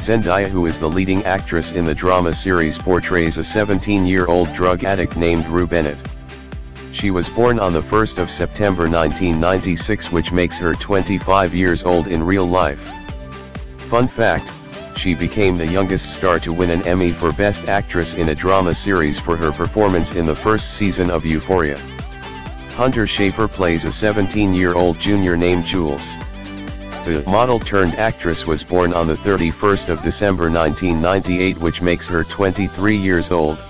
Zendaya who is the leading actress in the drama series portrays a 17-year-old drug addict named Rue Bennett. She was born on the 1st of September 1996 which makes her 25 years old in real life. Fun fact, she became the youngest star to win an Emmy for Best Actress in a drama series for her performance in the first season of Euphoria. Hunter Schafer plays a 17-year-old junior named Jules. The model turned actress was born on the 31st of December 1998 which makes her 23 years old.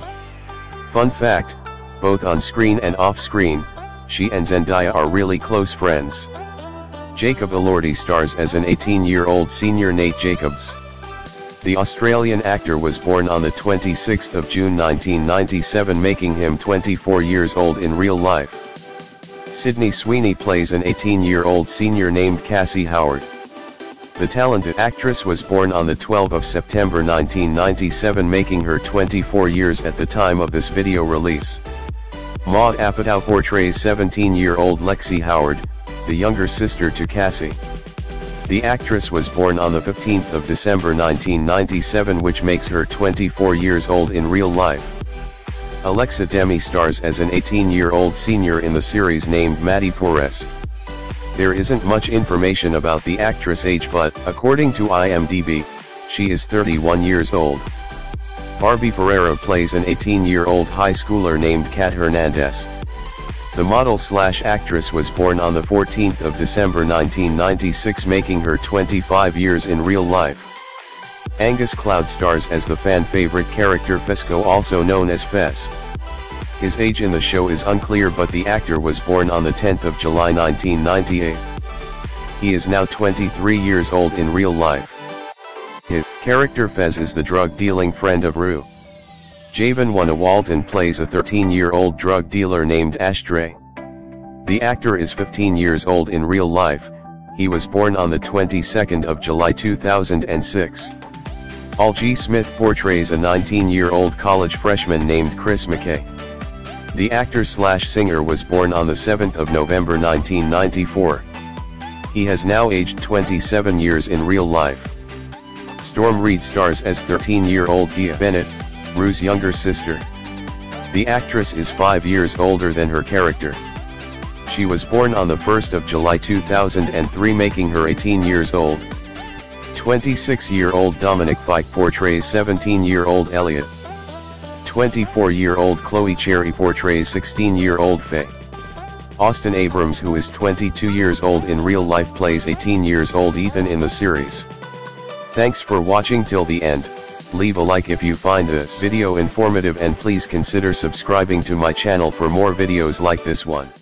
Fun fact, both on screen and off screen, she and Zendaya are really close friends. Jacob Elordi stars as an 18-year-old senior Nate Jacobs. The Australian actor was born on the 26th of June 1997 making him 24 years old in real life. Sydney Sweeney plays an 18-year-old senior named Cassie Howard. The talented actress was born on the 12th of September 1997 making her 24 years at the time of this video release. Maude Apatow portrays 17-year-old Lexi Howard, the younger sister to Cassie. The actress was born on the 15th of December 1997 which makes her 24 years old in real life. Alexa Demie stars as an 18-year-old senior in the series named Maddy Perez. There isn't much information about the actress age but, according to IMDb, she is 31 years old. Barbie Ferreira plays an 18-year-old high schooler named Kat Hernandez. The model slash actress was born on the 14th of December 1996 making her 25 years in real life. Angus Cloud stars as the fan favorite character Fezco also known as Fez. His age in the show is unclear but the actor was born on the 10th of July 1998. He is now 23 years old in real life. His character Fez is the drug-dealing friend of Rue. Javon Wanna Walton plays a 13-year-old drug dealer named Ashtray. The actor is 15 years old in real life, he was born on the 22nd of July 2006. Algee Smith portrays a 19-year-old college freshman named Chris McKay. The actor-slash-singer was born on the 7th of November 1994. He has now aged 27 years in real life. Storm Reid stars as 13-year-old Gia Bennett, Rue's younger sister. The actress is 5 years older than her character. She was born on the 1st of July 2003 making her 18 years old. 26-year-old Dominic Fike portrays 17-year-old Elliot. 24-year-old Chloe Cherry portrays 16-year-old Faye. Austin Abrams who is 22 years old in real life plays 18 years old Ethan in the series. Thanks for watching till the end, leave a like if you find this video informative and please consider subscribing to my channel for more videos like this one.